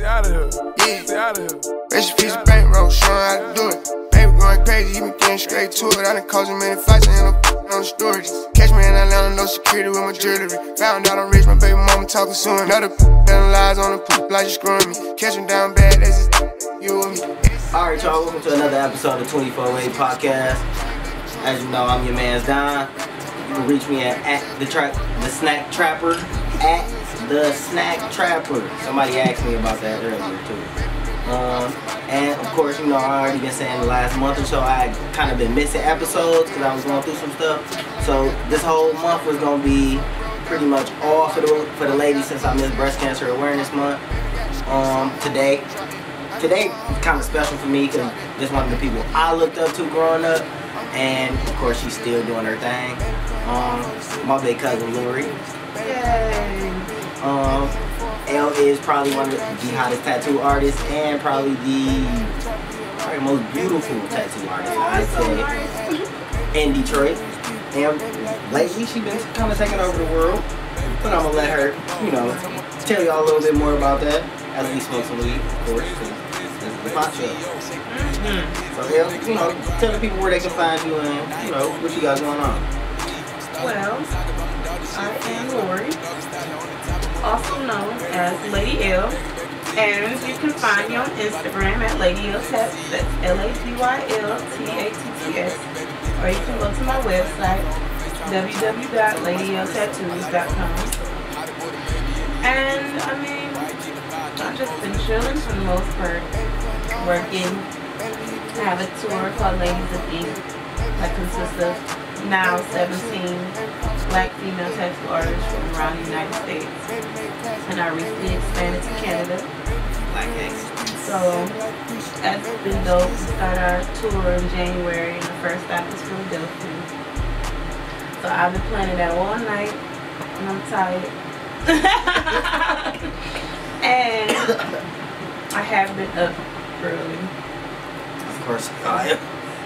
Stay out of here. Yeah. Stay out of here. Rest in peace, bankroll, showing how to do it. Baby going crazy, he been getting straight to it. I done caused him many fights, I ain't no on the storage. Catch me in Atlanta, no security with my jewelry. Found out I'm rich, my baby mama talking soon. Another telling lies on the poop, like you screwing me. Catch him down bad, that's just you and me. Alright, y'all, welcome to another episode of 24-8 Potcast. As you know, I'm your man's Don. You can reach me at, at the tra- the snack trapper. At the snack trapper. Somebody asked me about that earlier too. Um, and of course, you know, I already been saying the last month or so I kind of been missing episodes because I was going through some stuff. So this whole month was gonna be pretty much all for the for the ladies since I missed Breast Cancer Awareness Month. Um, today today kind of special for me because this one of the people I looked up to growing up, and of course she's still doing her thing. Um, my big cousin Lori. Yay. Um, L is probably one of the hottest tattoo artists and probably the probably most beautiful tattoo artist I'd say in Detroit. And lately she's been kind of taking over the world, but I'm gonna let her, you know, tell y'all a little bit more about that as we smoke some weed, of course. 'cause This is the pot show. So yeah, you know, tell the people where they can find you and you know what you got going on. Well, I am Lori, also known as Lady L, and you can find me on Instagram at Lady L Tatts. That's L-A-D-Y-L-T-A-T-T-S. Or you can go to my website www.ladyltattoos.com. And I mean, I've just been chilling for the most part, working. I have a tour called Ladies of Ink that consists of now 17 black female tattoo artists from around the United States. And I recently expanded to Canada. So that's been dope. We start our tour in January and the first stop is Philadelphia. So I've been planning that all night and I'm tired. and I have been up early. Of course.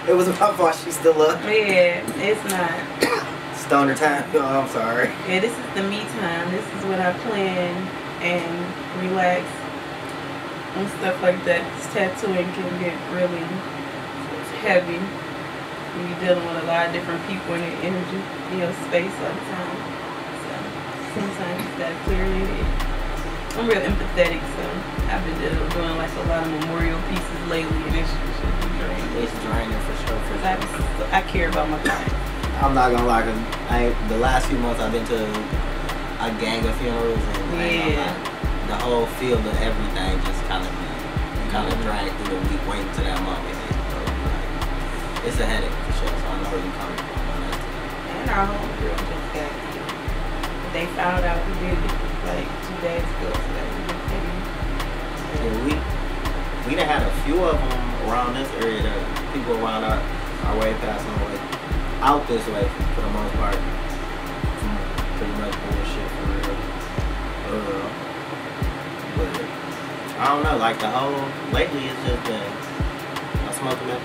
It was my fault. She's still up. Yeah, it's not. Stoner time. Oh, I'm sorry. Yeah, this is the me time. This is when I plan and relax and stuff like that. This tattooing can get really heavy when you're dealing with a lot of different people in your energy, in your space all the time. So sometimes you gotta clear your head. I'm real empathetic, so I've been doing, doing like a lot of memorial pieces lately, and it's draining. It's draining for sure. For Cause I, just- I care about my clients. I'm not gonna lie. 'cause I the last few months I've been to a gang of funerals and I ain't gonna Yeah. lie, the whole field of everything just kind of kind of mm-hmm. dragged through the week waiting to that moment. And so, like, it's a headache for sure. So I know where you're coming from. on that. And our homegirl just got killed. They found out who did it few of them around this area. That people around our, our way passing away out this way for the most part. Pretty much bullshit for real. Uh, but I don't know. Like the whole lately, it's just been I smoking it.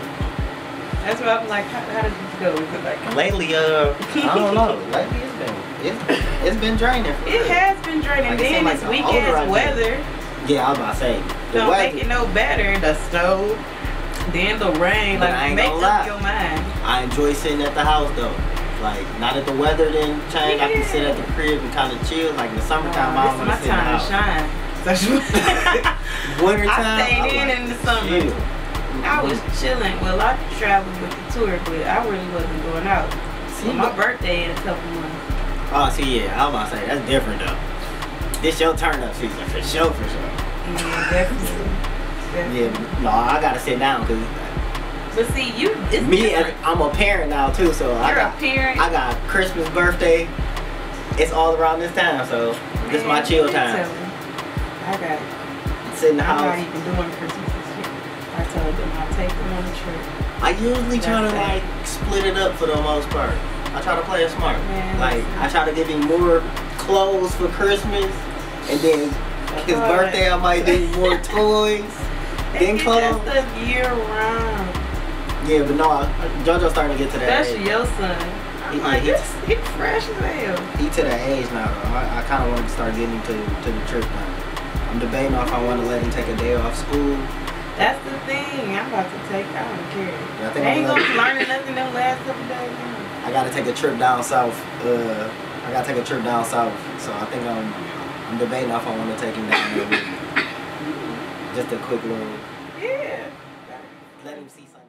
That's what I'm like, how, how did this go? Is it like Lately, uh, I don't know. Lately, it's been it's, it's been draining. For it has been draining. Like then like this the week older I weather Yeah, I was about to say don't weather. make it no better. The snow, then the rain, But I like ain't make gonna up lie. your mind. I enjoy sitting at the house though. Like, not that the weather didn't change. I can sit at the crib and kind of chill. Like in the summertime, I don't want to sit in the time to house. shine. So Wintertime, I stayed I'm in like, in the summer. chill. I was chilling. Well, I traveled with the tour, but I really wasn't going out. See, my birthday in a couple months. oh, see, yeah, I was about to say that's different though. This your turn up season for sure, for sure. Yeah, definitely. definitely. Yeah, no, I gotta sit down because But see, you, it's me, as, different. I'm a parent now too, so I You're a got parent. I got Christmas, birthday. It's all around this time, so this is my chill time. I got Sit in the I'm not house. even doing Christmas this year. I told them I'll take them on the trip. I usually try to That's like split it up for the most part. I try to play it smart. Man, Like I try to give him more clothes for Christmas, and then his birthday. I might do more toys. then come. the year round. Yeah, but no, I, JoJo's starting to get to that. That's age. your son. I'm he, like, he, he, fresh as hell. He to that age now. I, I kind of want to start getting to to the trip now. I'm debating if I want to let him take a day off school. That's the thing. I'm about to take. I don't care. Yeah, I they ain't gonna be learning nothing them last couple days. I gotta take a trip down south. Uh, I gotta take a trip down south. So I think I'm. I'm debating if I want to take him down. Just a quick little. Yeah. Let him see something.